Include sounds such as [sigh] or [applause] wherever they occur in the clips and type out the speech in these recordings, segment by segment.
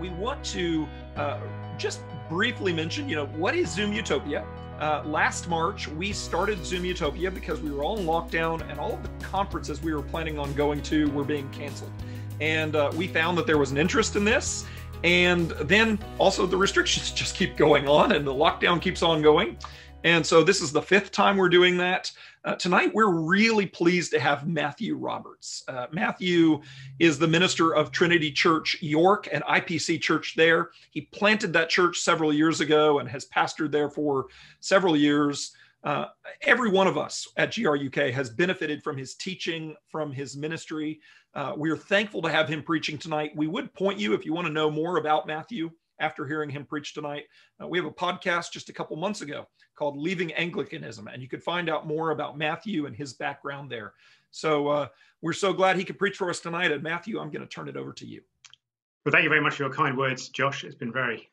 we want to uh, just briefly mention, you know, what is Zoom Utopia? Uh, last March, we started Zoom Utopia because we were all in lockdown and all of the conferences we were planning on going to were being canceled. And uh, we found that there was an interest in this. And then also the restrictions [laughs] just keep going on and the lockdown keeps on going. And so this is the fifth time we're doing that. Uh, tonight, we're really pleased to have Matthew Roberts. Uh, Matthew is the minister of Trinity Church York and IPC Church there. He planted that church several years ago and has pastored there for several years. Uh, every one of us at GRUK has benefited from his teaching, from his ministry. Uh, we're thankful to have him preaching tonight. We would point you, if you want to know more about Matthew after hearing him preach tonight, uh, we have a podcast just a couple months ago called Leaving Anglicanism. And you could find out more about Matthew and his background there. So uh, we're so glad he could preach for us tonight. And Matthew, I'm going to turn it over to you. Well, thank you very much for your kind words, Josh. It's been very,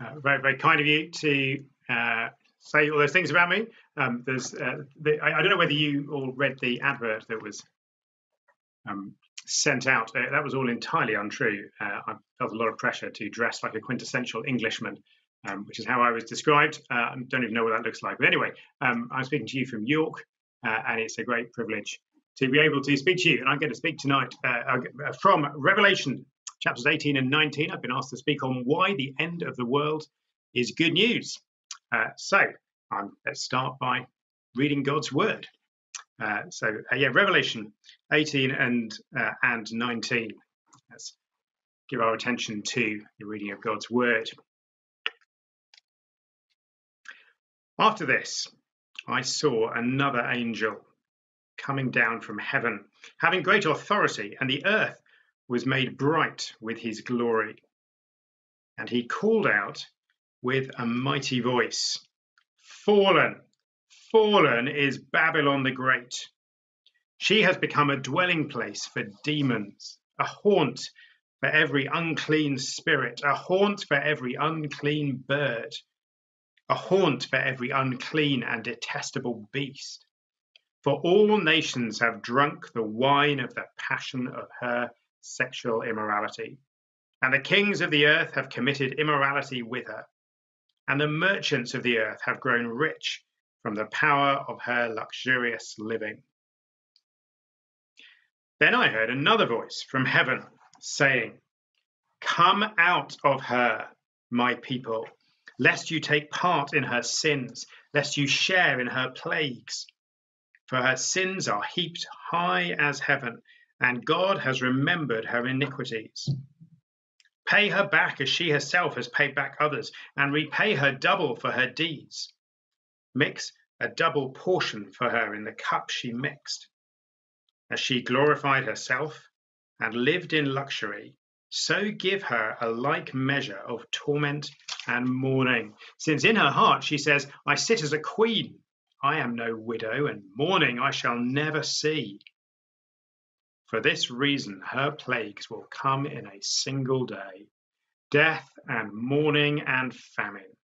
uh, very, very kind of you to uh, say all those things about me. Um, there's, uh, the, I, I, don't know whether you all read the advert that was um, sent out. Uh, that was all entirely untrue. Uh, I felt a lot of pressure to dress like a quintessential Englishman um, which is how I was described. Uh, I don't even know what that looks like. But anyway, um, I'm speaking to you from York, uh, and it's a great privilege to be able to speak to you. And I'm going to speak tonight uh, uh from Revelation chapters 18 and 19. I've been asked to speak on why the end of the world is good news. So um, let's start by reading God's word. Uh, so yeah, Revelation 18 and and 19. Let's give our attention to the reading of God's word. After this, I saw another angel coming down from heaven, having great authority, and the earth was made bright with his glory. And he called out with a mighty voice Fallen, fallen is Babylon the Great. She has become a dwelling place for demons, a haunt for every unclean spirit, a haunt for every unclean bird a haunt for every unclean and detestable beast. For all nations have drunk the wine of the passion of her sexual immorality. And the kings of the earth have committed immorality with her. And the merchants of the earth have grown rich from the power of her luxurious living. Then I heard another voice from heaven saying, Come out of her, my people lest you take part in her sins, lest you share in her plagues. For her sins are heaped high as heaven, and God has remembered her iniquities. Pay her back as she herself has paid back others, and repay her double for her deeds. Mix a double portion for her in the cup she mixed. As she glorified herself and lived in luxury, so give her a like measure of torment and mourning. Since in her heart she says, I sit as a queen, I am no widow, and mourning I shall never see. For this reason, her plagues will come in a single day death and mourning and famine.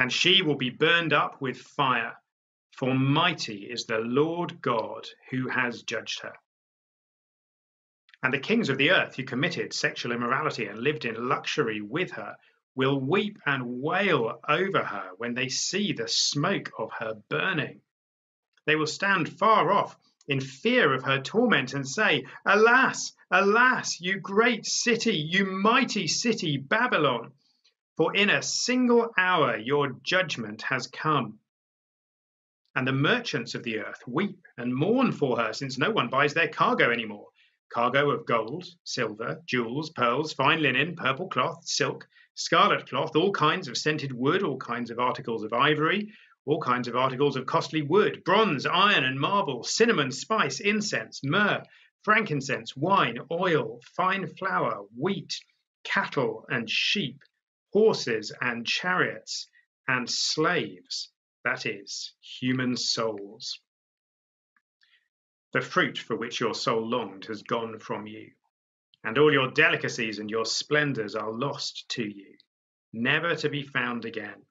And she will be burned up with fire, for mighty is the Lord God who has judged her. And the kings of the earth who committed sexual immorality and lived in luxury with her will weep and wail over her when they see the smoke of her burning. They will stand far off in fear of her torment and say, Alas, alas, you great city, you mighty city, Babylon, for in a single hour your judgment has come. And the merchants of the earth weep and mourn for her, since no one buys their cargo anymore cargo of gold, silver, jewels, pearls, fine linen, purple cloth, silk, scarlet cloth, all kinds of scented wood, all kinds of articles of ivory, all kinds of articles of costly wood, bronze, iron, and marble, cinnamon, spice, incense, myrrh, frankincense, wine, oil, fine flour, wheat, cattle and sheep, horses and chariots, and slaves, that is, human souls. The fruit for which your soul longed has gone from you, and all your delicacies and your splendors are lost to you, never to be found again.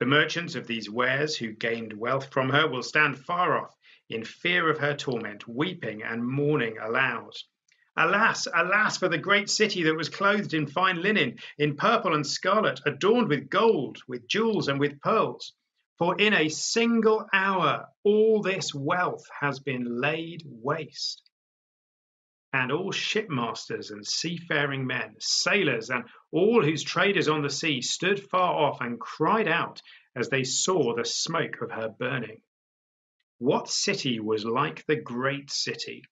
The merchants of these wares who gained wealth from her will stand far off in fear of her torment, weeping and mourning aloud. Alas, alas, for the great city that was clothed in fine linen, in purple and scarlet, adorned with gold, with jewels, and with pearls. For in a single hour all this wealth has been laid waste. And all shipmasters and seafaring men, sailors, and all whose trade is on the sea stood far off and cried out as they saw the smoke of her burning. What city was like the great city?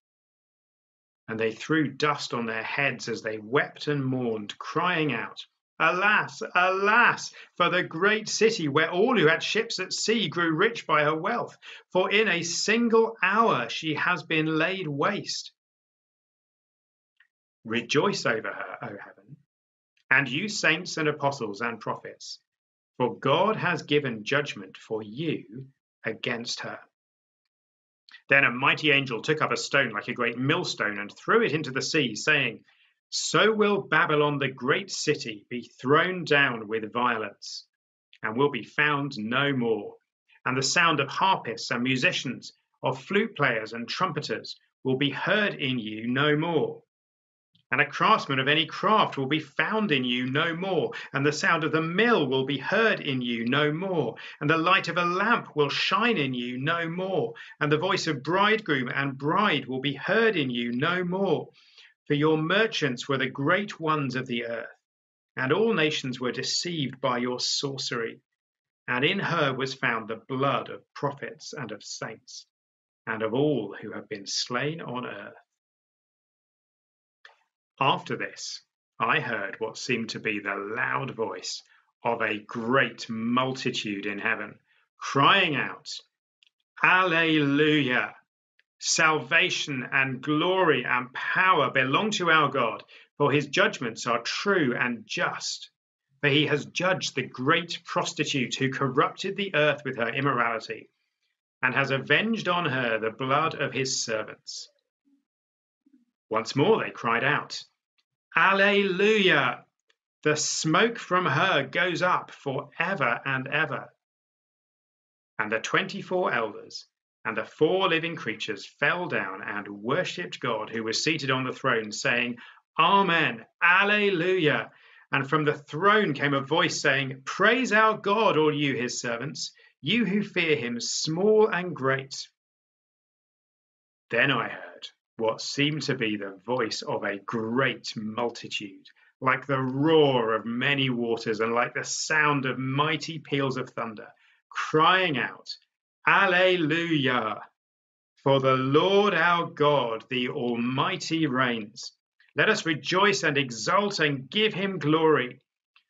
And they threw dust on their heads as they wept and mourned, crying out, Alas, alas, for the great city where all who had ships at sea grew rich by her wealth, for in a single hour she has been laid waste. Rejoice over her, O heaven, and you saints and apostles and prophets, for God has given judgment for you against her. Then a mighty angel took up a stone like a great millstone and threw it into the sea, saying, So will Babylon the great city be thrown down with violence, and will be found no more. And the sound of harpists and musicians, of flute players and trumpeters, will be heard in you no more and a craftsman of any craft will be found in you no more, and the sound of the mill will be heard in you no more, and the light of a lamp will shine in you no more, and the voice of bridegroom and bride will be heard in you no more. For your merchants were the great ones of the earth, and all nations were deceived by your sorcery. And in her was found the blood of prophets and of saints, and of all who have been slain on earth after this, I heard what seemed to be the loud voice of a great multitude in heaven, crying out, Alleluia! Salvation and glory and power belong to our God, for his judgments are true and just. For he has judged the great prostitute who corrupted the earth with her immorality, and has avenged on her the blood of his servants. Once more they cried out, Alleluia! The smoke from her goes up for ever and ever. And the 24 elders and the four living creatures fell down and worshipped God who was seated on the throne, saying, Amen, Alleluia. And from the throne came a voice saying, Praise our God, all you his servants, you who fear him, small and great. Then I heard what seemed to be the voice of a great multitude, like the roar of many waters and like the sound of mighty peals of thunder, crying out, Alleluia! For the Lord our God, the Almighty, reigns. Let us rejoice and exult and give him glory.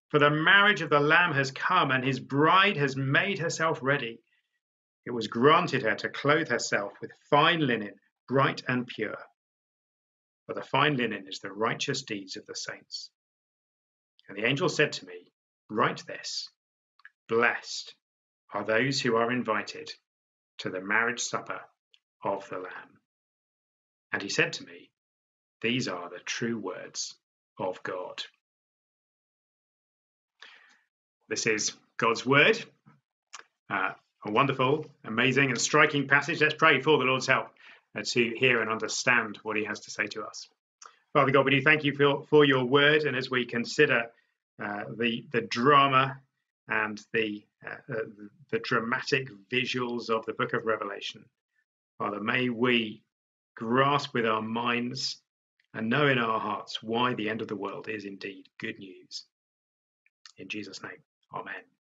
For the marriage of the Lamb has come, and his bride has made herself ready. It was granted her to clothe herself with fine linen bright and pure. For the fine linen is the righteous deeds of the saints. And the angel said to me, Write this Blessed are those who are invited to the marriage supper of the Lamb. And he said to me, These are the true words of God. This is God's word. Uh, a wonderful, amazing, and striking passage. Let's pray for the Lord's help to hear and understand what he has to say to us. Father God, we do thank you for, for your word, and as we consider uh, the the drama and the uh, uh, the dramatic visuals of the book of Revelation, Father, may we grasp with our minds and know in our hearts why the end of the world is indeed good news. In Jesus' name, Amen.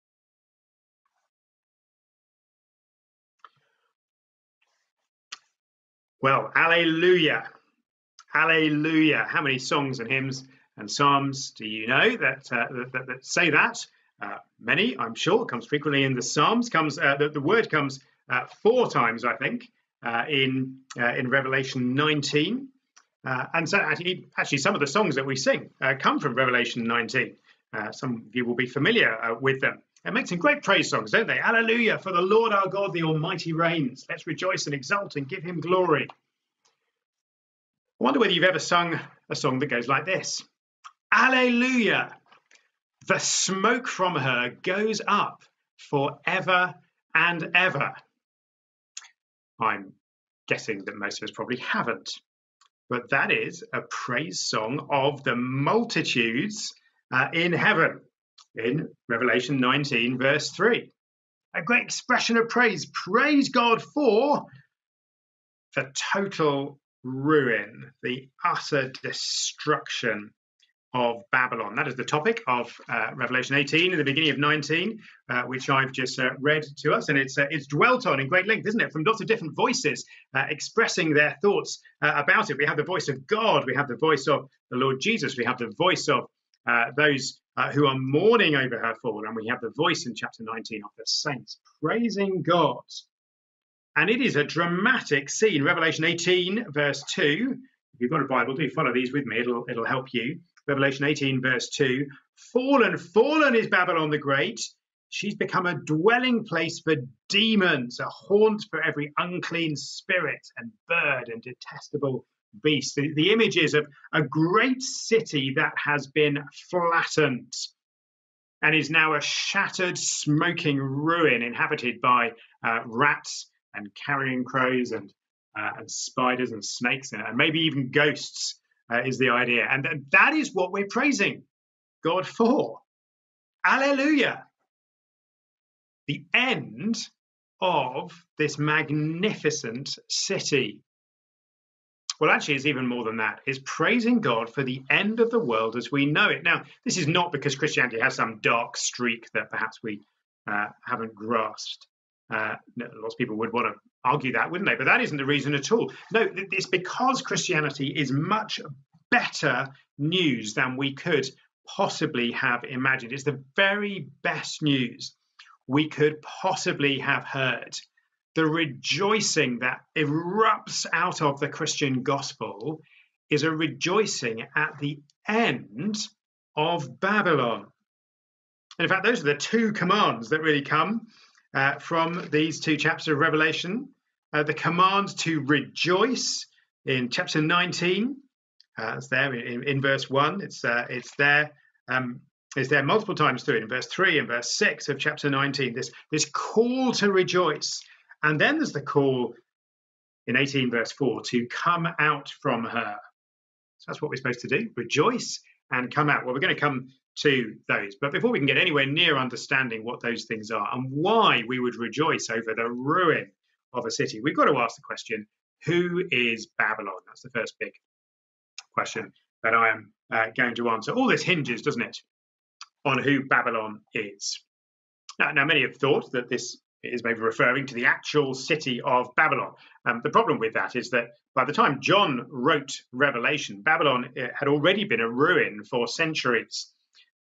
Well, Alleluia. Alleluia. How many songs and hymns and psalms do you know that, uh, that, that, say that? Uh, many, I'm sure. It comes frequently in the Psalms. Comes uh, the, the, word comes uh, four times, I think, uh, in uh, in Revelation 19. and so, actually, actually, some of the songs that we sing come from Revelation 19. some of you will be familiar with them. It make some great praise songs, don't they? Hallelujah, for the Lord our God, the Almighty reigns. Let's rejoice and exult and give him glory. I wonder whether you've ever sung a song that goes like this Alleluia, the smoke from her goes up forever and ever. I'm guessing that most of us probably haven't. but that is a praise song of the multitudes uh, in heaven in Revelation 19, verse 3. A great expression of praise. Praise God for the total ruin, the utter destruction of Babylon. That is the topic of uh, Revelation 18 in the beginning of 19, uh, which I've just uh, read to us, and it's uh, it's dwelt on in great length, isn't it? From lots of different voices uh, expressing their thoughts uh, about it. We have the voice of God, we have the voice of the Lord Jesus, we have the voice of Uh, those uh, who are mourning over her fall, and we have the voice in chapter 19 of the saints praising God. And it is a dramatic scene. Revelation 18, verse 2. If you've got a Bible, do follow these with me. It'll it'll help you. Revelation 18, verse 2 Fallen, fallen is Babylon the Great. She's become a dwelling place for demons, a haunt for every unclean spirit and bird and detestable beast. The, the images of a great city that has been flattened and is now a shattered, smoking ruin inhabited by uh, rats and carrion crows and, uh, and spiders and snakes and, and maybe even ghosts uh, is the idea. And th- that is what we're praising God for. Alleluia. The end of this magnificent city. Well, actually, it's even more than that. It's praising God for the end of the world as we know it. Now, this is not because Christianity has some dark streak that perhaps we uh, haven't grasped. Uh, lots of people would want to argue that, wouldn't they? But that isn't the reason at all. No, it's because Christianity is much better news than we could possibly have imagined. It's the very best news we could possibly have heard. The rejoicing that erupts out of the Christian gospel is a rejoicing at the end of Babylon. And in fact, those are the two commands that really come uh, from these two chapters of Revelation. Uh, the command to rejoice in chapter 19. Uh, it's there in, in, verse 1. It's, uh, it's there. Um, it's there multiple times through in verse 3 and verse 6 of chapter 19. This, this call to rejoice. And then there's the call in 18 verse 4 to come out from her. So that's what we're supposed to do rejoice and come out. Well, we're going to come to those. But before we can get anywhere near understanding what those things are and why we would rejoice over the ruin of a city, we've got to ask the question who is Babylon? That's the first big question that I am uh, going to answer. All this hinges, doesn't it, on who Babylon is. Now, now, many have thought that this is maybe referring to the actual city of Babylon. Um, the problem with that is that by the time John wrote Revelation, Babylon uh, had already been a ruin for centuries.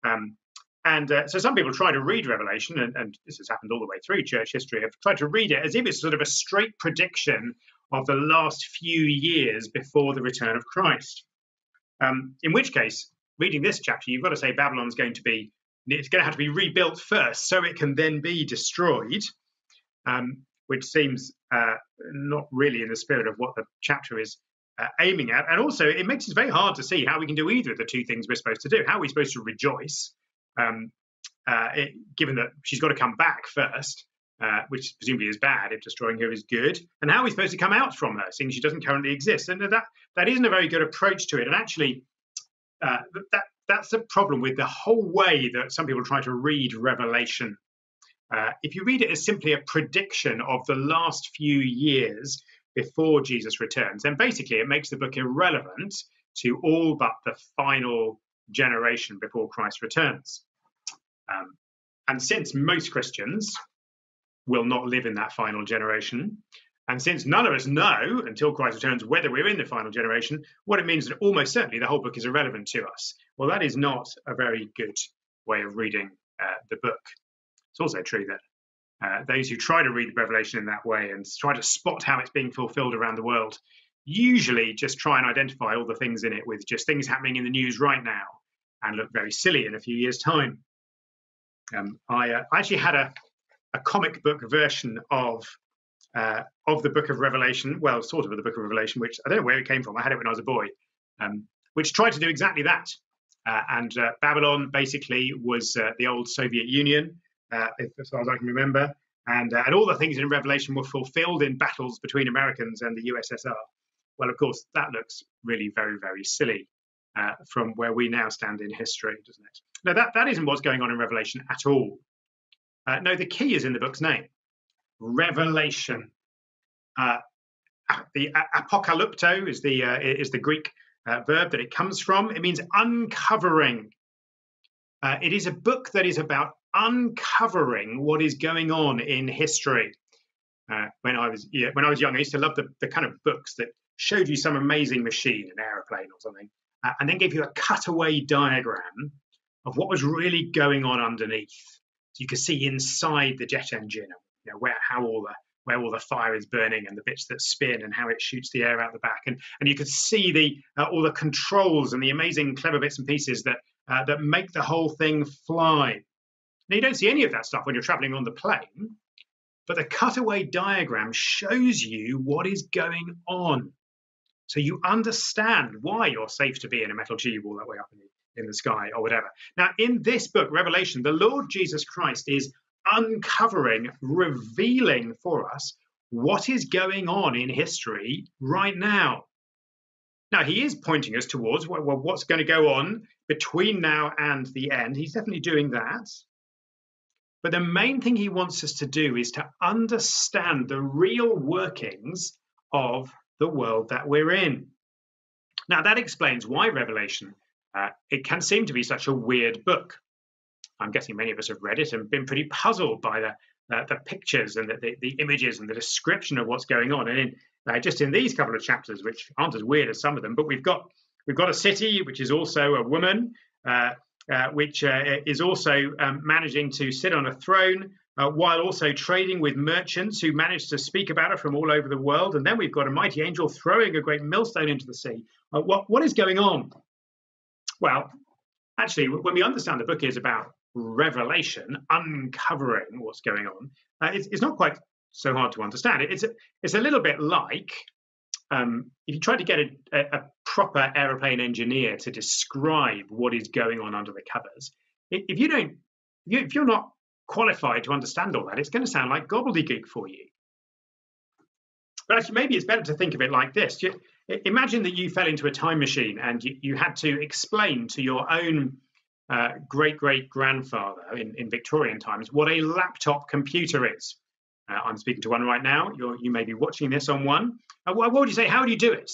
Um, and uh, so some people try to read Revelation, and, and, this has happened all the way through church history, have tried to read it as if it's sort of a straight prediction of the last few years before the return of Christ. Um, in which case, reading this chapter, you've got to say Babylon's going to be it's going to have to be rebuilt first, so it can then be destroyed, um, which seems uh, not really in the spirit of what the chapter is uh, aiming at. And also, it makes it very hard to see how we can do either of the two things we're supposed to do. How are we supposed to rejoice, um, uh, it, given that she's got to come back first, uh, which presumably is bad if destroying her is good, and how are we supposed to come out from her, seeing she doesn't currently exist? And that that isn't a very good approach to it. And actually, uh, that that's the problem with the whole way that some people try to read Revelation. Uh, if you read it as simply a prediction of the last few years before Jesus returns, then basically it makes the book irrelevant to all but the final generation before Christ returns. Um, and since most Christians will not live in that final generation, and since none of us know until Christ returns whether we're in the final generation, what it means that almost certainly the whole book is irrelevant to us. Well, that is not a very good way of reading uh, the book. It's also true that uh, those who try to read the Revelation in that way and try to spot how it's being fulfilled around the world usually just try and identify all the things in it with just things happening in the news right now and look very silly in a few years' time. Um, I, uh, I, actually had a, a, comic book version of uh, of the Book of Revelation, well, sort of the Book of Revelation, which I don't know where it came from. I had it when I was a boy, um, which tried to do exactly that. Uh, and uh, Babylon basically was uh, the old Soviet Union uh, as far as I can remember. And, uh, and all the things in Revelation were fulfilled in battles between Americans and the USSR. Well, of course, that looks really very, very silly uh, from where we now stand in history, doesn't it? No, that, that isn't what's going on in Revelation at all. Uh, no, the key is in the book's name Revelation. Uh, the apocalypto is the, uh, is the Greek uh, verb that it comes from. It means uncovering. Uh, it is a book that is about uncovering what is going on in history. Uh, when I was yeah, when I was young, I used to love the, the kind of books that showed you some amazing machine, an aeroplane or something, uh, and then gave you a cutaway diagram of what was really going on underneath. So you could see inside the jet engine, you know, where how all the where all the fire is burning and the bits that spin and how it shoots the air out the back, and and you could see the uh, all the controls and the amazing clever bits and pieces that uh, that make the whole thing fly. Now you don't see any of that stuff when you're traveling on the plane, but the cutaway diagram shows you what is going on. So you understand why you're safe to be in a metal tube all that way up in the, in the sky or whatever. Now, in this book, Revelation, the Lord Jesus Christ is uncovering, revealing for us what is going on in history right now. Now, he is pointing us towards well, what's going to go on between now and the end. He's definitely doing that. But the main thing he wants us to do is to understand the real workings of the world that we're in. Now, that explains why Revelation, uh, it can seem to be such a weird book. I'm guessing many of us have read it and been pretty puzzled by the, uh, the pictures and the, the, the, images and the description of what's going on. And in, uh, just in these couple of chapters, which aren't as weird as some of them, but we've got we've got a city which is also a woman. Uh, which uh, is also um, managing to sit on a throne uh, while also trading with merchants who manage to speak about it from all over the world. And then we've got a mighty angel throwing a great millstone into the sea. Uh, what, what is going on? Well, actually, when we understand the book is about revelation, uncovering what's going on, uh, it's, it's, not quite so hard to understand. It's a, it's a little bit like um, if you try to get a, a, proper aeroplane engineer to describe what is going on under the covers, if you don't, if you're not qualified to understand all that, it's going to sound like gobbledygook for you. But actually, maybe it's better to think of it like this. Imagine that you fell into a time machine and you, you had to explain to your own uh, great great grandfather in, in Victorian times what a laptop computer is. Uh, I'm speaking to one right now. You're, you may be watching this on one. Uh, what, what, would you say? How do you do it?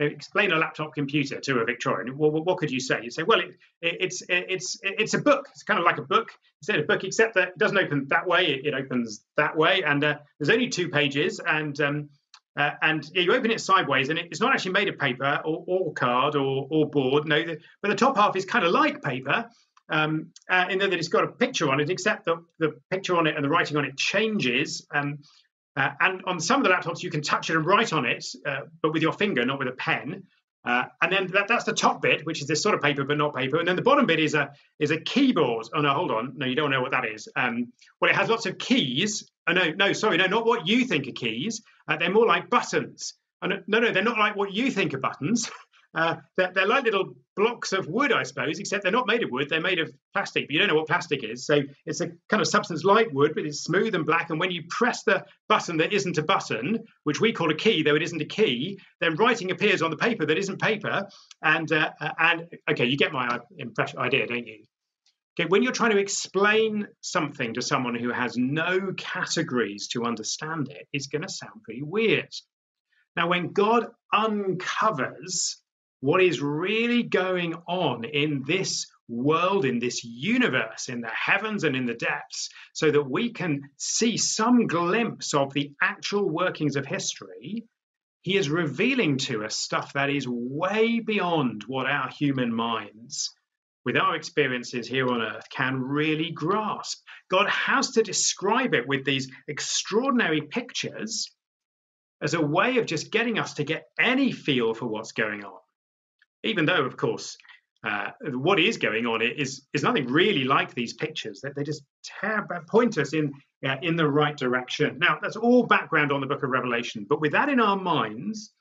Uh, explain a laptop computer to a Victorian. Well, what, could you say? You say, well, it, it, it's it's it's a book. It's kind of like a book instead of a book, except that it doesn't open that way. It, it opens that way, and uh, there's only two pages, and um, uh, and yeah, you open it sideways, and it's not actually made of paper or, or card or, or board. No, the, but the top half is kind of like paper, um, uh, in that it's got a picture on it, except that the picture on it and the writing on it changes. Um, uh, and on some of the laptops, you can touch it and write on it, uh, but with your finger, not with a pen. Uh, and then that, that's the top bit, which is this sort of paper, but not paper. And then the bottom bit is a is a keyboard. Oh no, hold on, no, you don't know what that is. Um, well, it has lots of keys. Oh no, no, sorry, no, not what you think are keys. Uh, they're more like buttons. Oh, no, no, they're not like what you think are buttons. [laughs] Uh, they're, they're, like little blocks of wood, I suppose, except they're not made of wood. They're made of plastic, but you don't know what plastic is. So it's a kind of substance like wood, but it's smooth and black. And when you press the button that isn't a button, which we call a key, though it isn't a key, then writing appears on the paper that isn't paper. And uh, and okay, you get my impression idea, don't you? Okay, when you're trying to explain something to someone who has no categories to understand it, it's going to sound pretty weird. Now, when God uncovers what is really going on in this world, in this universe, in the heavens and in the depths, so that we can see some glimpse of the actual workings of history, he is revealing to us stuff that is way beyond what our human minds, with our experiences here on earth, can really grasp. God has to describe it with these extraordinary pictures as a way of just getting us to get any feel for what's going on even though, of course, uh, what is going on is is nothing really like these pictures. That they, just tear, point us in uh, in the right direction. Now, that's all background on the Book of Revelation, but with that in our minds,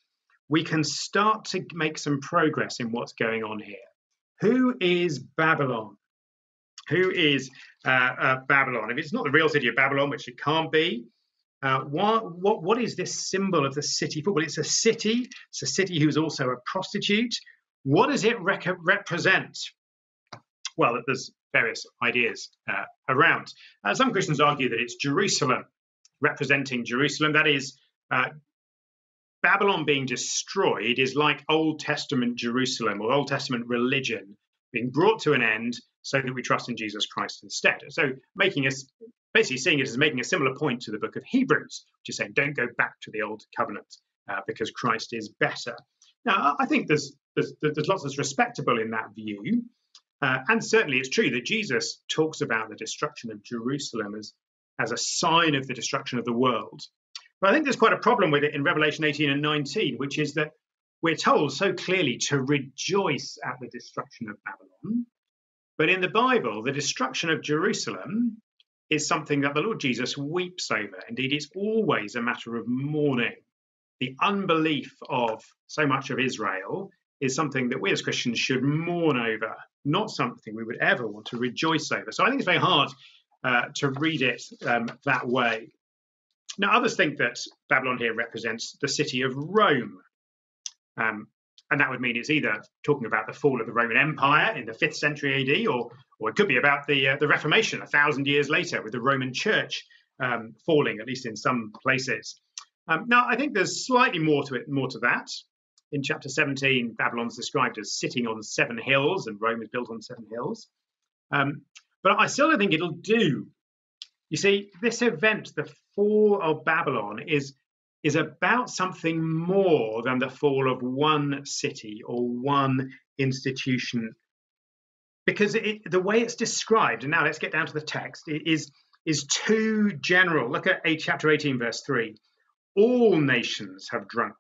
we can start to make some progress in what's going on here. Who is Babylon? Who is uh, uh Babylon? If it's not the real city of Babylon, which it can't be, Uh, what, what, what is this symbol of the city for? Well, it's a city. It's a city who's also a prostitute. What does it represent? Well, there's various ideas uh, around. Uh, some Christians argue that it's Jerusalem, representing Jerusalem. That is, uh, Babylon being destroyed is like Old Testament Jerusalem or Old Testament religion being brought to an end so that we trust in Jesus Christ instead. So, making us basically seeing it as making a similar point to the book of Hebrews, which is saying, don't go back to the old covenant uh, because Christ is better. Now, I think there's, there's, there's lots that's respectable in that view. Uh, and certainly it's true that Jesus talks about the destruction of Jerusalem as, as a sign of the destruction of the world. But I think there's quite a problem with it in Revelation 18 and 19, which is that we're told so clearly to rejoice at the destruction of Babylon. But in the Bible, the destruction of Jerusalem is something that the Lord Jesus weeps over. Indeed, it's always a matter of mourning. The unbelief of so much of Israel is something that we as Christians should mourn over, not something we would ever want to rejoice over. So I think it's very hard uh, to read it um, that way. Now, others think that Babylon here represents the city of Rome. Um, and that would mean it's either talking about the fall of the Roman Empire in the 5th century AD, or, or it could be about the, uh, the Reformation a thousand years later with the Roman Church um, falling, at least in some places. Um, now, I think there's slightly more to it, more to that. In chapter 17, Babylon's described as sitting on seven hills, and Rome is built on seven hills. Um, but I still don't think it'll do. You see, this event, the fall of Babylon, is is about something more than the fall of one city or one institution. Because it, the way it's described, and now let's get down to the text, is, is too general. Look at chapter 18, verse 3. All nations have drunk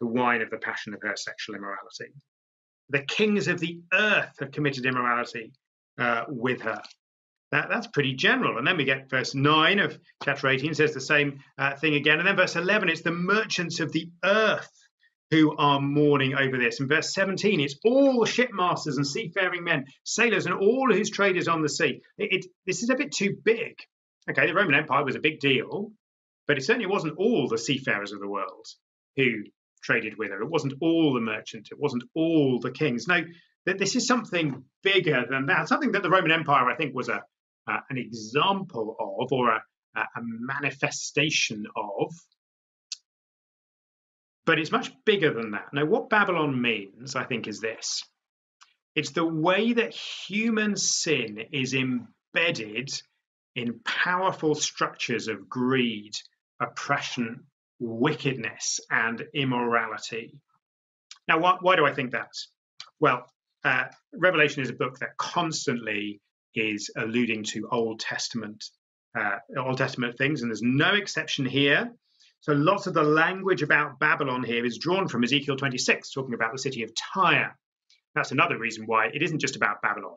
the wine of the passion of her sexual immorality. The kings of the earth have committed immorality uh, with her. That, that's pretty general. And then we get verse 9 of chapter 18 says the same uh, thing again. And then verse 11, it's the merchants of the earth who are mourning over this. And verse 17, it's all the shipmasters and seafaring men, sailors, and all whose trade is on the sea. It, it, this is a bit too big. Okay, the Roman Empire was a big deal, but it certainly wasn't all the seafarers of the world who traded with her. It wasn't all the merchants. It wasn't all the kings. No, this is something bigger than that. Something that the Roman Empire, I think, was a uh, an example of or a, a manifestation of. But it's much bigger than that. Now, what Babylon means, I think, is this it's the way that human sin is embedded in powerful structures of greed, oppression, wickedness, and immorality. Now, why, why do I think that? Well, uh, Revelation is a book that constantly is alluding to Old Testament uh, Old Testament things, and there's no exception here. So lots of the language about Babylon here is drawn from Ezekiel 26, talking about the city of Tyre. That's another reason why it isn't just about Babylon.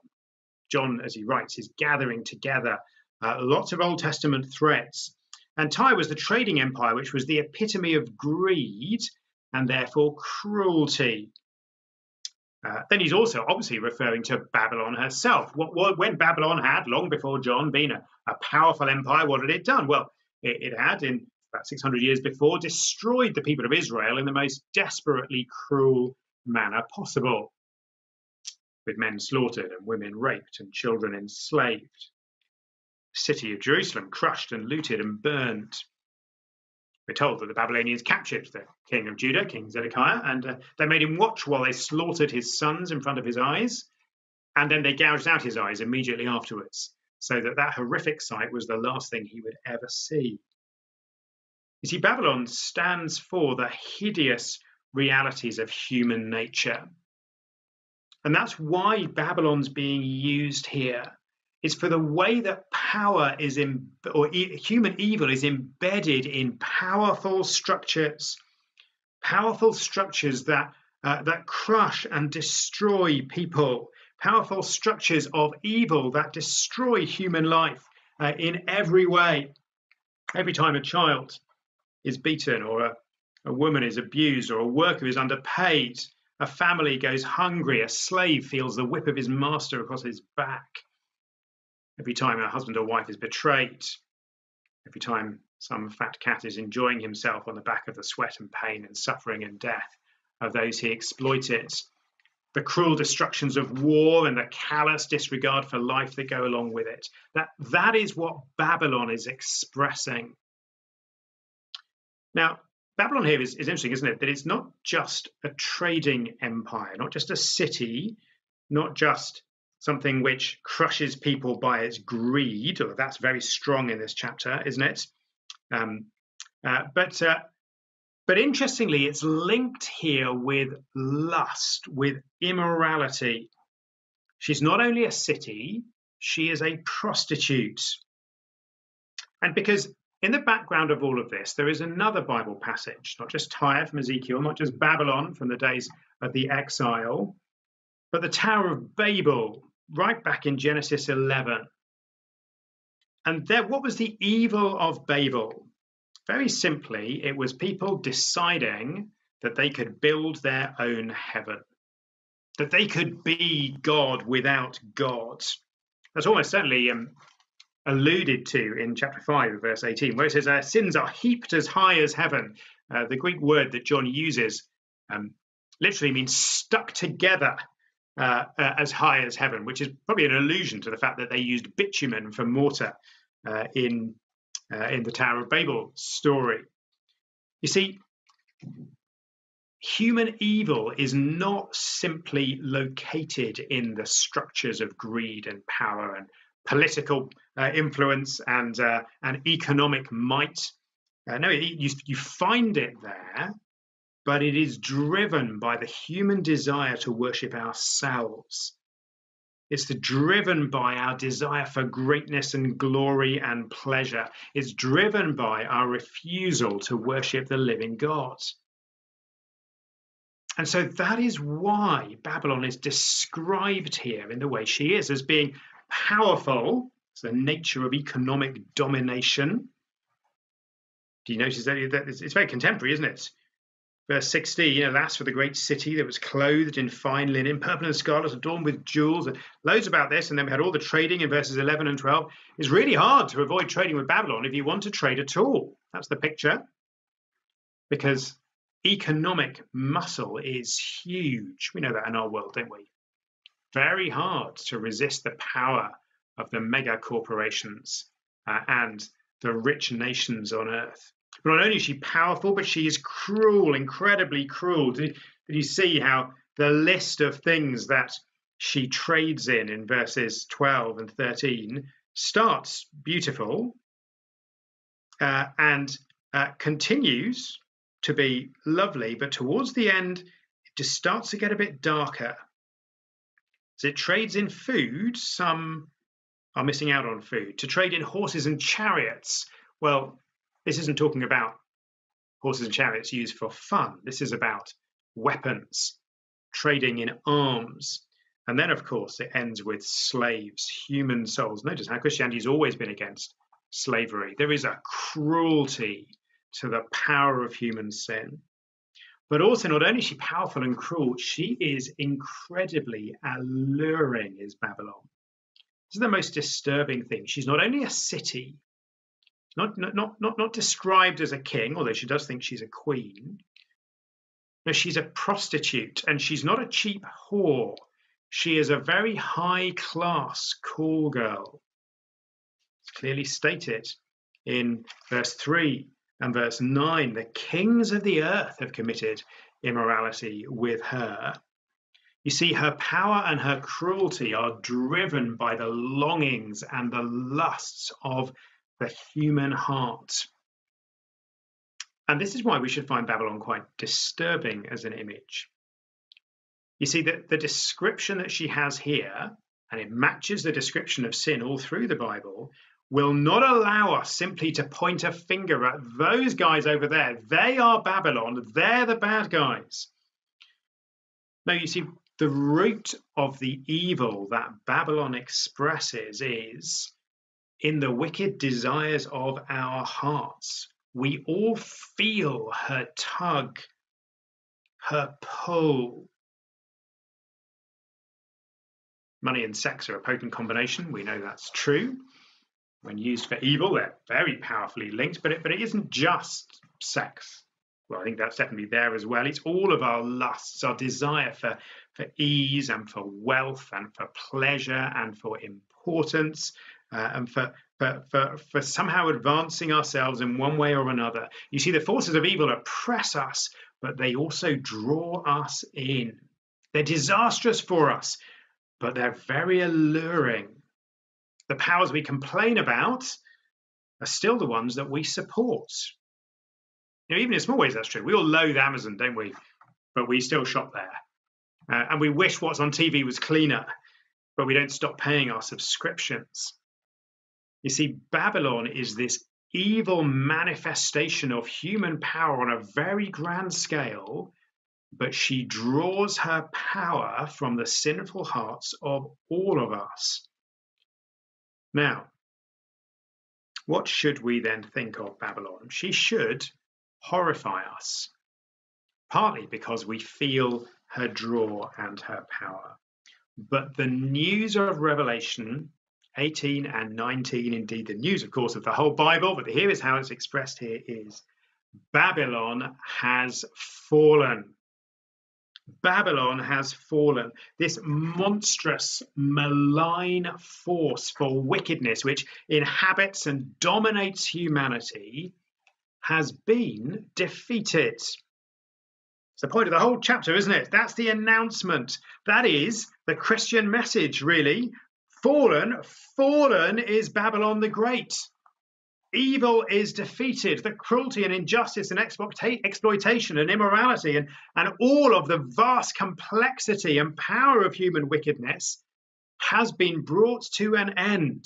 John, as he writes, is gathering together uh, lots of Old Testament threads. And Tyre was the trading empire, which was the epitome of greed and therefore cruelty. Uh, then he's also obviously referring to Babylon herself. What, what, when Babylon had, long before John, been a, a powerful empire, what had it done? Well, it, it, had, in about 600 years before, destroyed the people of Israel in the most desperately cruel manner possible, with men slaughtered and women raped and children enslaved. City of Jerusalem crushed and looted and burned. We're told that the Babylonians captured the king of Judah, King Zedekiah, and uh, they made him watch while they slaughtered his sons in front of his eyes, and then they gouged out his eyes immediately afterwards, so that that horrific sight was the last thing he would ever see. You see, Babylon stands for the hideous realities of human nature. And that's why Babylon's being used here is for the way that power is in, or e- human evil is embedded in powerful structures, powerful structures that uh, that crush and destroy people, powerful structures of evil that destroy human life uh, in every way. Every time a child is beaten, or a, a woman is abused, or a worker is underpaid, a family goes hungry, a slave feels the whip of his master across his back every time a husband or wife is betrayed, every time Some fat cat is enjoying himself on the back of the sweat and pain and suffering and death of those he exploited. The cruel destructions of war and the callous disregard for life that go along with it. That, that is what Babylon is expressing. Now, Babylon here is, is interesting, isn't it? That it's not just a trading empire, not just a city, not just something which crushes people by its greed, or that's very strong in this chapter, isn't it? Um, uh, but uh, but interestingly, it's linked here with lust, with immorality. She's not only a city, she is a prostitute. And because in the background of all of this, there is another Bible passage, not just Tyre from Ezekiel, not just Babylon from the days of the exile, but the Tower of Babel, right back in Genesis 11. And there, what was the evil of Babel? Very simply, it was people deciding that they could build their own heaven, that they could be God without God. That's almost certainly um, alluded to in chapter 5, verse 18, where it says, Our sins are heaped as high as heaven. Uh, the Greek word that John uses um, literally means stuck together uh, uh, as high as heaven, which is probably an allusion to the fact that they used bitumen for mortar uh, in, uh, in the Tower of Babel story. You see, human evil is not simply located in the structures of greed and power and political uh, influence and uh, and economic might. Uh, no, you you find it there, but it is driven by the human desire to worship ourselves. It's driven by our desire for greatness and glory and pleasure. It's driven by our refusal to worship the living God. And so that is why Babylon is described here in the way she is, as being powerful. It's the nature of economic domination. Do you notice that it's very contemporary, isn't it? Verse 16, alas for the great city that was clothed in fine linen, purple and scarlet, adorned with jewels, and loads about this. And then we had all the trading in verses 11 and 12. It's really hard to avoid trading with Babylon if you want to trade at all. That's the picture. Because economic muscle is huge. We know that in our world, don't we? very hard to resist the power of the mega corporations uh, and the rich nations on earth. Not only is she powerful, but she is cruel, incredibly cruel. Did, did you see how the list of things that she trades in in verses 12 and 13 starts beautiful uh, and uh, continues to be lovely, but towards the end, it just starts to get a bit darker. As it trades in food, some are missing out on food. To trade in horses and chariots, well, this isn't talking about horses and chariots used for fun. This is about weapons, trading in arms. And then, of course, it ends with slaves, human souls. Notice how Christianity has always been against slavery. There is a cruelty to the power of human sin. But also, not only is she powerful and cruel, she is incredibly alluring, is Babylon. This is the most disturbing thing. She's not only a city, not, not, not, not described as a king, although she does think she's a queen. No, she's a prostitute, and she's not a cheap whore. She is a very high class call girl. It's clearly stated in verse 3 and verse 9 the kings of the earth have committed immorality with her. You see, her power and her cruelty are driven by the longings and the lusts of the human heart. And this is why we should find Babylon quite disturbing as an image. You see, that the description that she has here, and it matches the description of sin all through the Bible, will not allow us simply to point a finger at those guys over there. They are Babylon, they're the bad guys. No, you see, the root of the evil that Babylon expresses is in the wicked desires of our hearts. We all feel her tug, her pull. Money and sex are a potent combination. We know that's true. When used for evil, they're very powerfully linked, but it, but it isn't just sex. Well, I think that's definitely there as well. It's all of our lusts, our desire for, for ease and for wealth and for pleasure and for importance uh, and for, for, for, for somehow advancing ourselves in one way or another. You see, the forces of evil oppress us, but they also draw us in. They're disastrous for us, but they're very alluring. The powers we complain about are still the ones that we support. You know, even in small ways, that's true. We all loathe Amazon, don't we? But we still shop there. Uh, and we wish what's on TV was cleaner, but we don't stop paying our subscriptions. You see, Babylon is this evil manifestation of human power on a very grand scale, but she draws her power from the sinful hearts of all of us. Now, what should we then think of Babylon? She should horrify us, partly because we feel her draw and her power. But the news of Revelation 18 and 19, indeed, the news, of course, of the whole Bible, but here is how it's expressed here is Babylon has fallen. Babylon has fallen. This monstrous, malign force for wickedness, which inhabits and dominates humanity, has been defeated. It's the point of the whole chapter, isn't it? That's the announcement. That is the Christian message, really. Fallen, fallen is Babylon the Great. Evil is defeated. The cruelty and injustice and exploitation and immorality and, and all of the vast complexity and power of human wickedness has been brought to an end.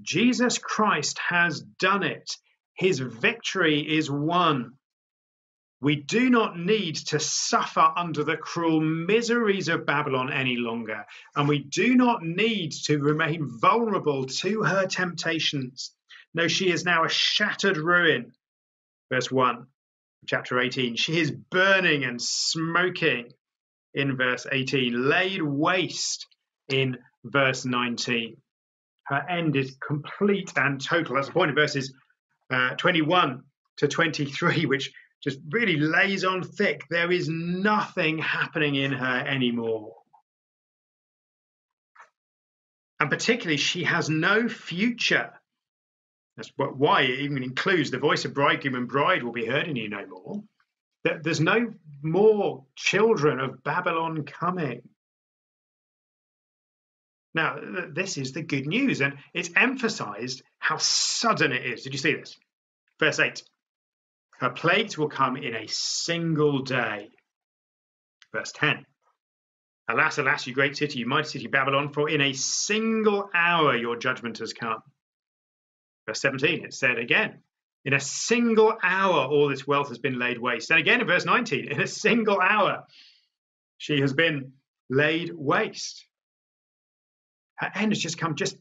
Jesus Christ has done it. His victory is won. We do not need to suffer under the cruel miseries of Babylon any longer, and we do not need to remain vulnerable to her temptations. No, she is now a shattered ruin. Verse 1, chapter 18. She is burning and smoking in verse 18, laid waste in verse 19. Her end is complete and total. That's the point of verses uh, 21 to 23, which just really lays on thick. There is nothing happening in her anymore. And particularly, she has no future. That's why it even includes the voice of bridegroom and bride will be heard in you no more. That there's no more children of Babylon coming. Now, this is the good news, and it's emphasized how sudden it is. Did you see this? Verse 8 her plagues will come in a single day. Verse 10 Alas, alas, you great city, you mighty city Babylon, for in a single hour your judgment has come. Verse 17, it said again, in a single hour all this wealth has been laid waste. And again in verse 19, in a single hour she has been laid waste. Her end has just come just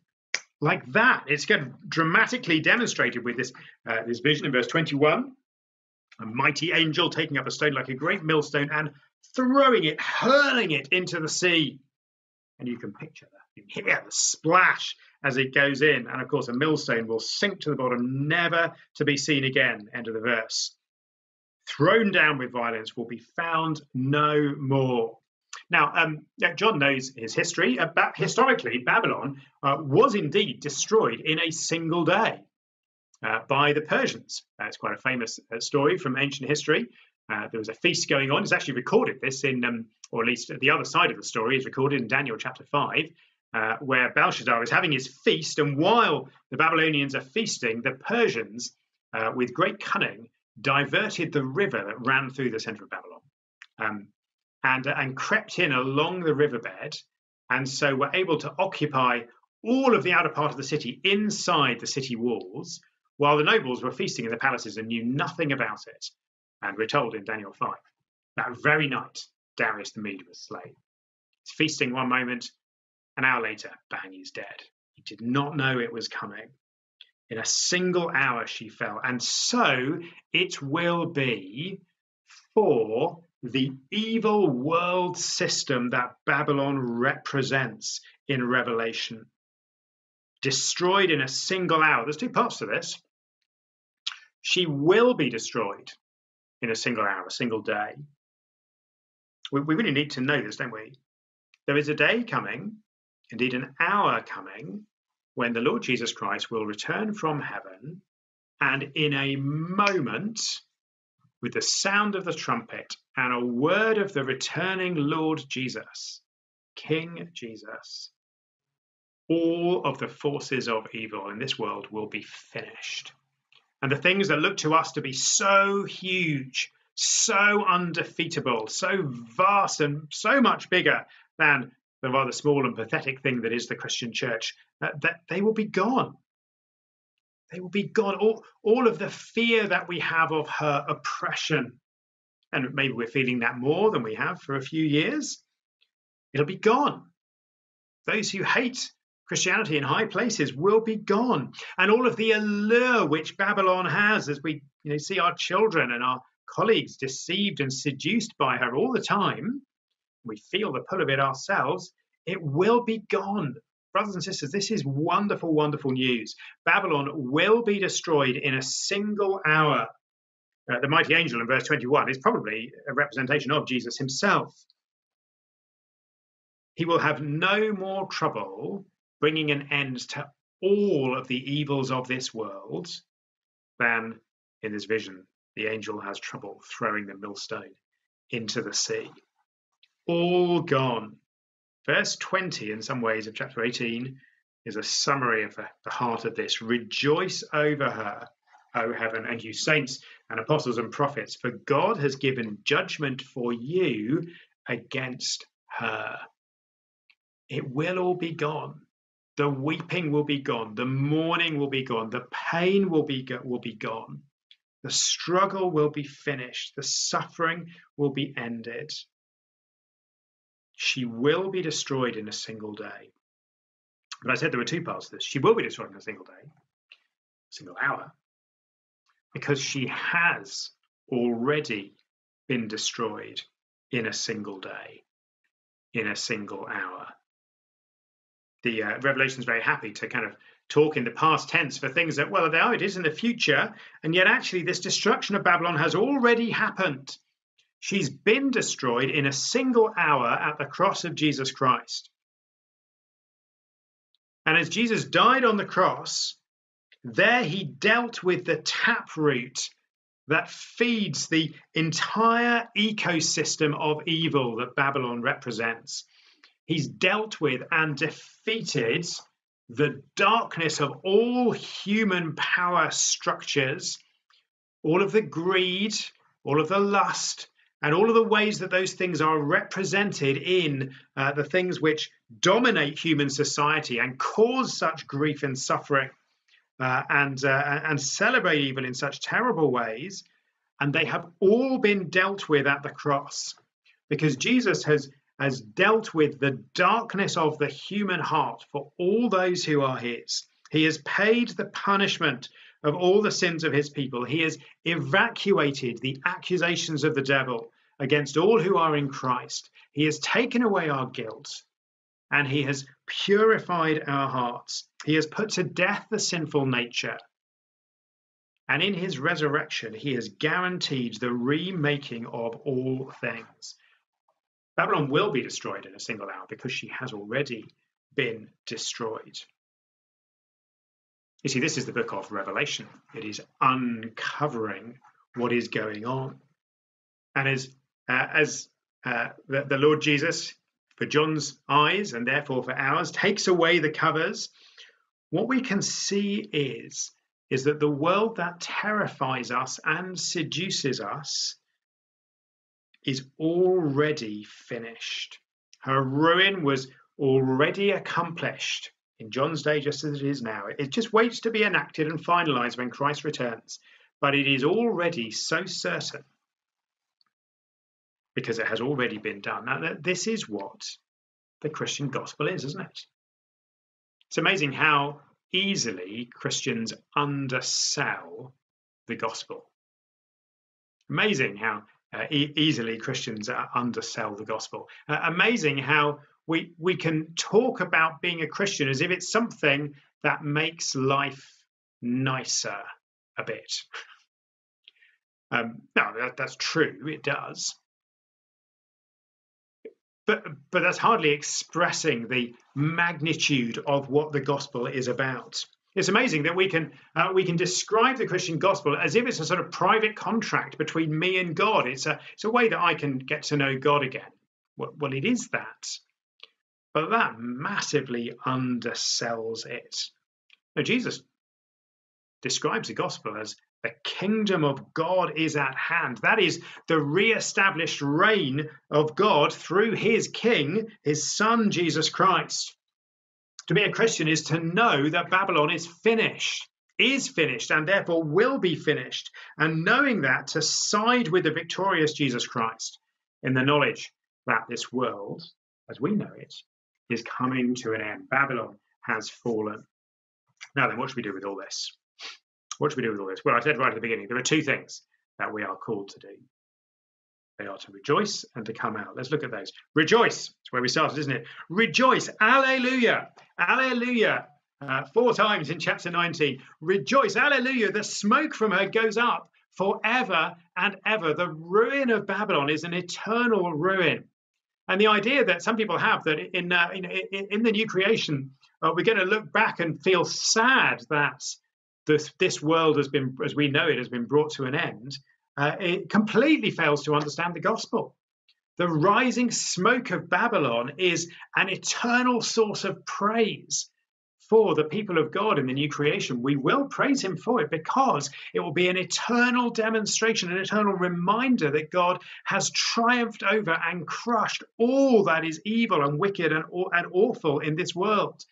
like that. It's dramatically demonstrated with this, uh, this vision in verse 21 a mighty angel taking up a stone like a great millstone and throwing it, hurling it into the sea. And you can picture that. You hear the splash as it goes in. And of course, a millstone will sink to the bottom, never to be seen again. End of the verse. Thrown down with violence will be found no more. Now, um, John knows his history. Uh, historically, Babylon uh, was indeed destroyed in a single day uh, by the Persians. Uh, it's quite a famous uh, story from ancient history. Uh, there was a feast going on. It's actually recorded this in, um, or at least the other side of the story is recorded in Daniel chapter 5, uh, where Belshazzar is having his feast. And while the Babylonians are feasting, the Persians, uh, with great cunning, diverted the river that ran through the center of Babylon um, and, and crept in along the riverbed. And so were able to occupy all of the outer part of the city inside the city walls while the nobles were feasting in the palaces and knew nothing about it. And we're told in Daniel 5 that very night Darius the Mede was slain. He's feasting one moment, an hour later, bang, he's dead. He did not know it was coming. In a single hour she fell. And so it will be for the evil world system that Babylon represents in Revelation destroyed in a single hour. There's two parts to this. She will be destroyed in a single hour, a single day. We, we really need to know this, don't we? There is a day coming, indeed an hour coming, when the Lord Jesus Christ will return from heaven and in a moment, with the sound of the trumpet and a word of the returning Lord Jesus, King Jesus, all of the forces of evil in this world will be finished. And the things that look to us to be so huge, so undefeatable, so vast, and so much bigger than the rather small and pathetic thing that is the Christian church, that, that they will be gone. They will be gone. All, all of the fear that we have of her oppression, and maybe we're feeling that more than we have for a few years, it'll be gone. Those who hate Christianity in high places will be gone. And all of the allure which Babylon has as we you know, see our children and our colleagues deceived and seduced by her all the time, we feel the pull of it ourselves, it will be gone. Brothers and sisters, this is wonderful, wonderful news. Babylon will be destroyed in a single hour. Uh, the mighty angel in verse 21 is probably a representation of Jesus himself. He will have no more trouble bringing an end to all of the evils of this world than in this vision the angel has trouble throwing the millstone into the sea. All gone. Verse 20, in some ways, of chapter 18 is a summary of the, the heart of this. Rejoice over her, O heaven, and you saints and apostles and prophets, for God has given judgment for you against her. It will all be gone. The weeping will be gone. The mourning will be gone. The pain will be, will be gone. The struggle will be finished. The suffering will be ended. She will be destroyed in a single day. But I said there were two parts to this. She will be destroyed in a single day, single hour, because she has already been destroyed in a single day, in a single hour the uh, Revelation is very happy to kind of talk in the past tense for things that, well, there it is in the future. And yet, actually, this destruction of Babylon has already happened. She's been destroyed in a single hour at the cross of Jesus Christ. And as Jesus died on the cross, there he dealt with the taproot that feeds the entire ecosystem of evil that Babylon represents he's dealt with and defeated the darkness of all human power structures, all of the greed, all of the lust, and all of the ways that those things are represented in uh, the things which dominate human society and cause such grief and suffering uh, and, uh, and celebrate evil in such terrible ways. And they have all been dealt with at the cross because Jesus has has dealt with the darkness of the human heart for all those who are his. He has paid the punishment of all the sins of his people. He has evacuated the accusations of the devil against all who are in Christ. He has taken away our guilt and he has purified our hearts. He has put to death the sinful nature. And in his resurrection, he has guaranteed the remaking of all things. Babylon will be destroyed in a single hour because she has already been destroyed. You see, this is the book of Revelation. It is uncovering what is going on. And as, uh, as uh, the, the Lord Jesus, for John's eyes and therefore for ours, takes away the covers, what we can see is, is that the world that terrifies us and seduces us is already finished. Her ruin was already accomplished in John's day, just as it is now. It just waits to be enacted and finalized when Christ returns. But it is already so certain because it has already been done. Now, this is what the Christian gospel is, isn't it? It's amazing how easily Christians undersell the gospel. Amazing how uh, e- easily Christians uh, undersell the gospel. Uh, amazing how we we can talk about being a Christian as if it's something that makes life nicer a bit. [laughs] Um, no, that, that's true, it does. But, but that's hardly expressing the magnitude of what the gospel is about. It's amazing that we can uh, we can describe the Christian gospel as if it's a sort of private contract between me and God. It's a it's a way that I can get to know God again. Well, well it is that, but that massively undersells it. Now, Jesus describes the gospel as the kingdom of God is at hand. That is the re-established reign of God through his king, his son, Jesus Christ. To be a Christian is to know that Babylon is finished, is finished, and therefore will be finished. And knowing that, to side with the victorious Jesus Christ in the knowledge that this world, as we know it, is coming to an end. Babylon has fallen. Now then, what should we do with all this? What should we do with all this? Well, I said right at the beginning, there are two things that we are called to do. They are to rejoice and to come out. Let's look at those. Rejoice. It's where we started, isn't it? Rejoice. Alleluia. Alleluia. Uh, four times in chapter 19. Rejoice. Alleluia. The smoke from her goes up forever and ever. The ruin of Babylon is an eternal ruin. And the idea that some people have that in, uh, in, in, the new creation, uh, we're going to look back and feel sad that this, this world has been, as we know it, has been brought to an end uh, it completely fails to understand the gospel. The rising smoke of Babylon is an eternal source of praise for the people of God in the new creation. We will praise Him for it because it will be an eternal demonstration, an eternal reminder that God has triumphed over and crushed all that is evil and wicked and, and awful in this world.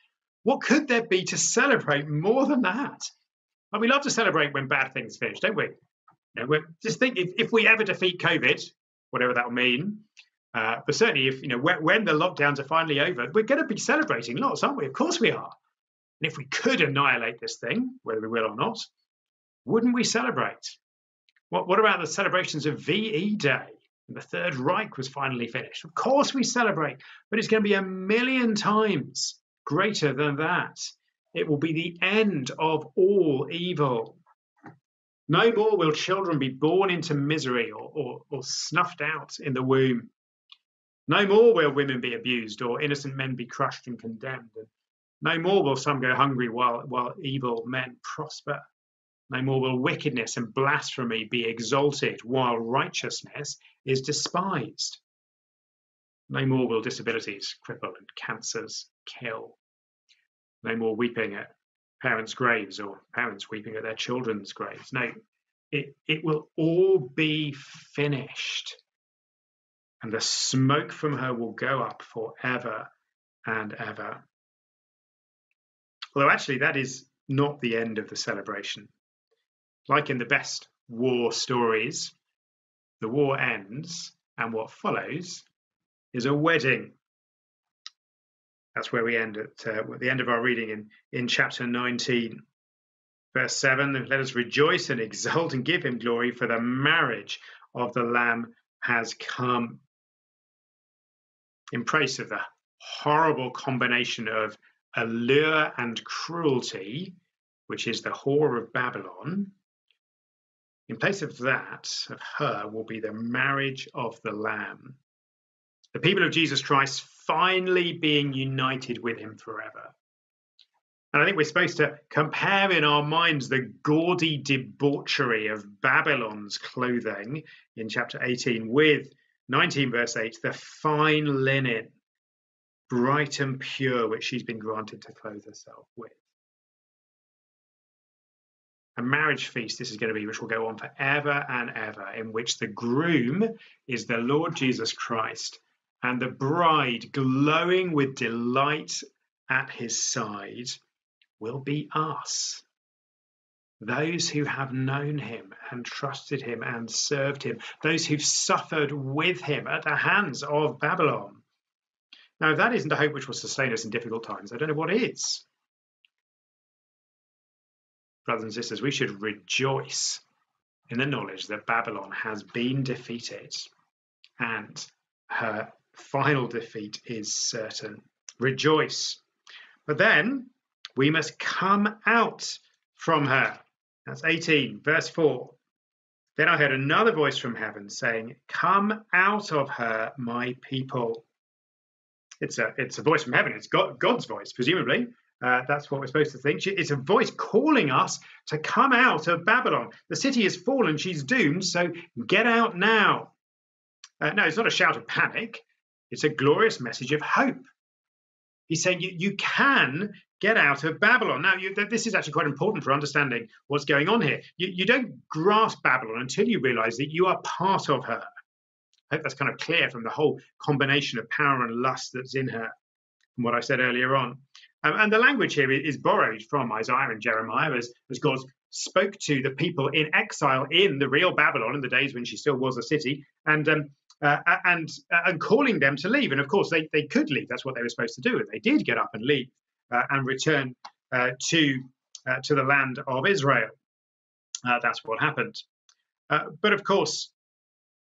What could there be to celebrate more than that? And we love to celebrate when bad things finish, don't we? Just think if, if we ever defeat COVID, whatever that will mean, uh, but certainly if you know when, when, the lockdowns are finally over, we're going to be celebrating lots, aren't we? Of course we are. And if we could annihilate this thing, whether we will or not, wouldn't we celebrate? What, what about the celebrations of VE Day? The Third Reich was finally finished. Of course we celebrate, but it's going to be a million times greater than that. It will be the end of all evil. No more will children be born into misery or, or, or snuffed out in the womb. No more will women be abused or innocent men be crushed and condemned. And no more will some go hungry while, while evil men prosper. No more will wickedness and blasphemy be exalted while righteousness is despised. No more will disabilities cripple and cancers kill. No more weeping at parents' graves or parents weeping at their children's graves. No, it, it will all be finished. And the smoke from her will go up forever and ever. Although, actually, that is not the end of the celebration. Like in the best war stories, the war ends, and what follows is a wedding. That's where we end at, uh, at the end of our reading in, in chapter 19. Verse 7 Let us rejoice and exult and give him glory, for the marriage of the Lamb has come. In place of the horrible combination of allure and cruelty, which is the whore of Babylon, in place of that, of her, will be the marriage of the Lamb. The people of Jesus Christ finally being united with him forever. And I think we're supposed to compare in our minds the gaudy debauchery of Babylon's clothing in chapter 18 with 19, verse 8, the fine linen, bright and pure, which she's been granted to clothe herself with. A marriage feast, this is going to be, which will go on forever and ever, in which the groom is the Lord Jesus Christ and the bride glowing with delight at his side will be us. Those who have known him and trusted him and served him, those who've suffered with him at the hands of Babylon. Now, if that isn't a hope which will sustain us in difficult times, I don't know what is. Brothers and sisters, we should rejoice in the knowledge that Babylon has been defeated and her final defeat is certain. Rejoice. But then We must come out from her. That's 18, verse 4. Then I heard another voice from heaven saying, Come out of her, my people. It's a, it's a voice from heaven. It's God, God's voice, presumably. Uh, that's what we're supposed to think. It's a voice calling us to come out of Babylon. The city has fallen, she's doomed, so get out now. Uh, no, it's not a shout of panic, it's a glorious message of hope. He's saying you, you can get out of Babylon. Now, you, this is actually quite important for understanding what's going on here. You, you don't grasp Babylon until you realize that you are part of her. I hope that's kind of clear from the whole combination of power and lust that's in her, from what I said earlier on. Um, and the language here is borrowed from Isaiah and Jeremiah as, as God spoke to the people in exile in the real Babylon in the days when she still was a city. And um, uh, and uh, and calling them to leave. And of course, they, they could leave. That's what they were supposed to do. And they did get up and leave uh, and return uh, to uh, to the land of Israel. Uh, that's what happened. but of course,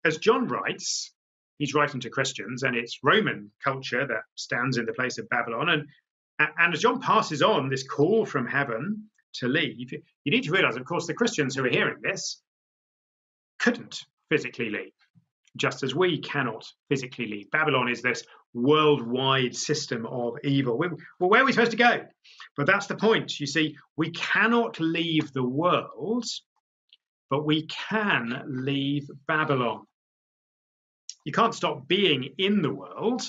as John writes, he's writing to Christians, and it's Roman culture that stands in the place of Babylon. And and as John passes on this call from heaven to leave, you need to realize, of course, the Christians who are hearing this couldn't physically leave just as we cannot physically leave. Babylon is this worldwide system of evil. well, where are we supposed to go? But that's the point. You see, we cannot leave the world, but we can leave Babylon. You can't stop being in the world,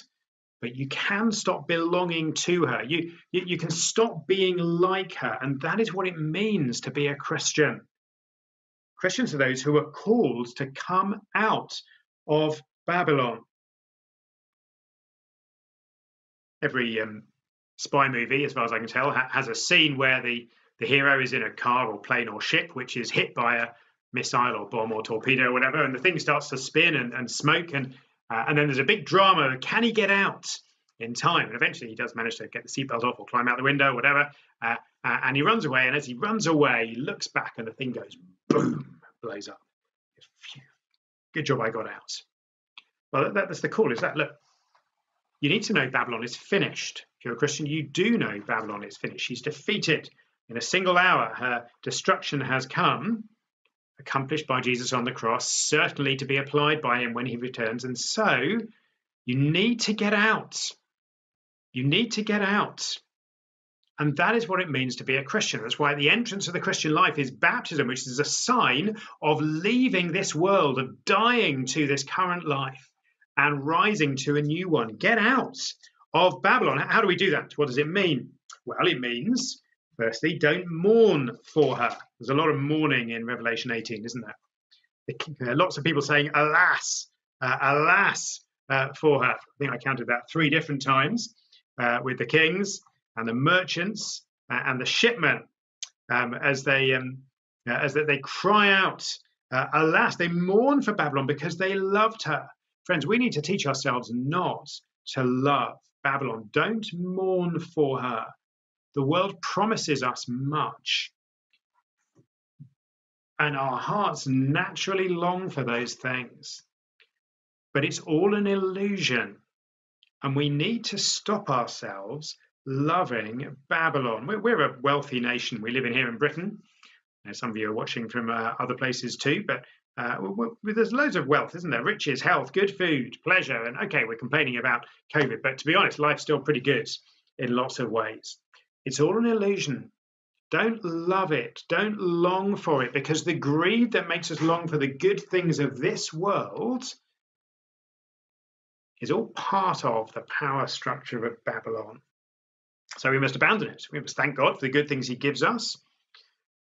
but you can stop belonging to her. You, you, you can stop being like her. And that is what it means to be a Christian. Christians are those who are called to come out of Babylon. Every um, spy movie, as far as I can tell, ha- has a scene where the, the hero is in a car or plane or ship which is hit by a missile or bomb or torpedo or whatever, and the thing starts to spin and, and smoke, and uh, and then there's a big drama. Can he get out in time? And eventually, he does manage to get the seatbelt off or climb out the window, or whatever. Uh, uh, and he runs away. And as he runs away, he looks back, and the thing goes boom, blows up. Good job I got out. Well, that's the call is that look, you need to know Babylon is finished. If you're a Christian, you do know Babylon is finished. She's defeated. In a single hour, her destruction has come, accomplished by Jesus on the cross, certainly to be applied by him when he returns. And so you need to get out. You need to get out. And that is what it means to be a Christian. That's why the entrance of the Christian life is baptism, which is a sign of leaving this world, of dying to this current life and rising to a new one. Get out of Babylon. How do we do that? What does it mean? Well, it means, firstly, don't mourn for her. There's a lot of mourning in Revelation 18, isn't there? Lots of people saying, alas, uh, alas uh, for her. I think I counted that three different times uh, with the kings and the merchants uh, and the shipmen um, as they um, uh, as they, they cry out, uh, alas, they mourn for Babylon because they loved her. Friends, we need to teach ourselves not to love Babylon. Don't mourn for her. The world promises us much. And our hearts naturally long for those things. But it's all an illusion. And we need to stop ourselves loving Babylon. We're, we're, a wealthy nation. We live in here in Britain. some of you are watching from uh, other places too, but uh, there's loads of wealth, isn't there? Riches, health, good food, pleasure. And okay, we're complaining about COVID, but to be honest, life's still pretty good in lots of ways. It's all an illusion. Don't love it. Don't long for it because the greed that makes us long for the good things of this world is all part of the power structure of Babylon. So we must abandon it. We must thank God for the good things He gives us,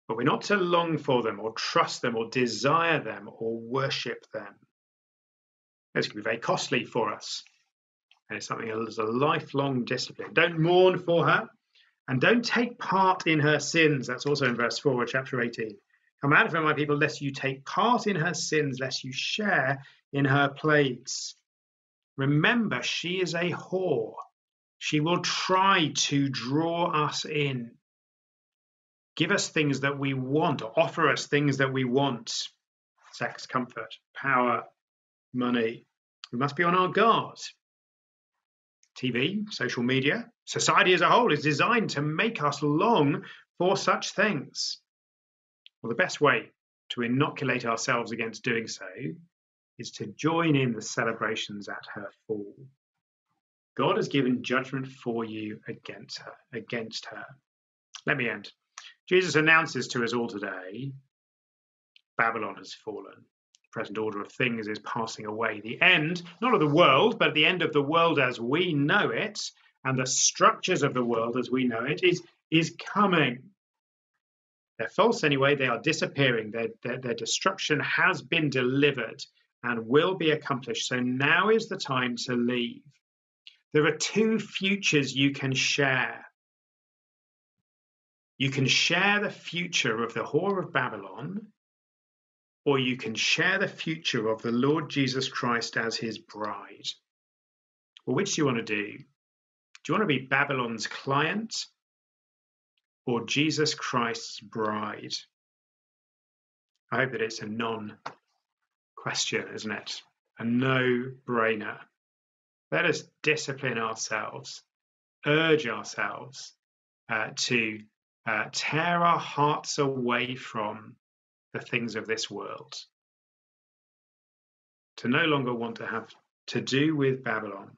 but we're not to long for them or trust them or desire them or worship them. This can be very costly for us. And it's something that's a lifelong discipline. Don't mourn for her and don't take part in her sins. That's also in verse 4 of chapter 18. Come out of her, my people, lest you take part in her sins, lest you share in her plagues. Remember, she is a whore she will try to draw us in, give us things that we want, offer us things that we want sex, comfort, power, money. We must be on our guard. TV, social media, Society as a whole is designed to make us long for such things. Well, the best way to inoculate ourselves against doing so is to join in the celebrations at her fall. God has given judgment for you against her, against her. Let me end. Jesus announces to us all today Babylon has fallen. The present order of things is passing away. The end, not of the world, but the end of the world as we know it, and the structures of the world as we know it, is, is coming. They're false anyway, they are disappearing. Their, their, their destruction has been delivered and will be accomplished. So now is the time to leave. There are two futures you can share. You can share the future of the whore of Babylon, or you can share the future of the Lord Jesus Christ as his bride. Well, which do you want to do? Do you want to be Babylon's client or Jesus Christ's bride? I hope that it's a non question, isn't it? A no brainer. Let us discipline ourselves, urge ourselves uh, to uh, tear our hearts away from the things of this world, to no longer want to have to do with Babylon,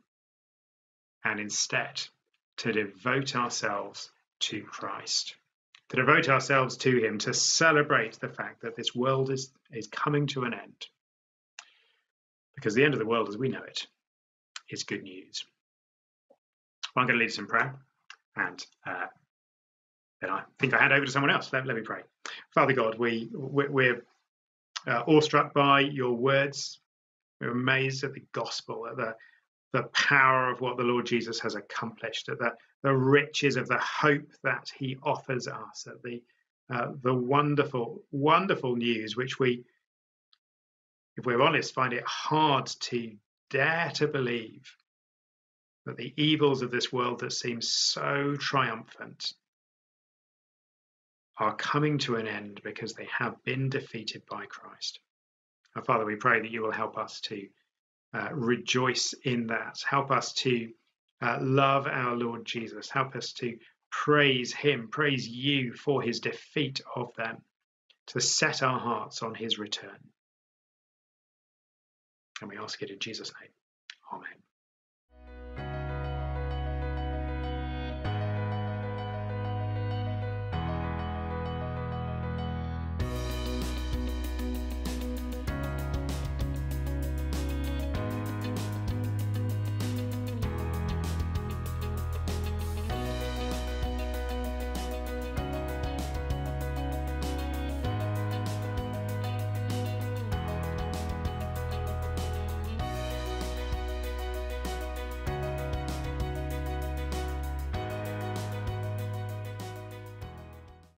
and instead to devote ourselves to Christ, to devote ourselves to Him, to celebrate the fact that this world is, is coming to an end. Because the end of the world as we know it is good news. Well, I'm going to lead us in prayer, and uh, then I think I hand over to someone else. Let, let me pray. Father God, we, we're uh, awestruck by your words. We're amazed at the gospel, at the, the power of what the Lord Jesus has accomplished, at the, the riches of the hope that he offers us, at the, uh, the wonderful, wonderful news, which we, if we're honest, find it hard to dare to believe that the evils of this world that seem so triumphant are coming to an end because they have been defeated by Christ. Our Father, we pray that you will help us to uh, rejoice in that. Help us to uh, love our Lord Jesus. Help us to praise him, praise you for his defeat of them, to set our hearts on his return. And we ask it in Jesus' name. Amen.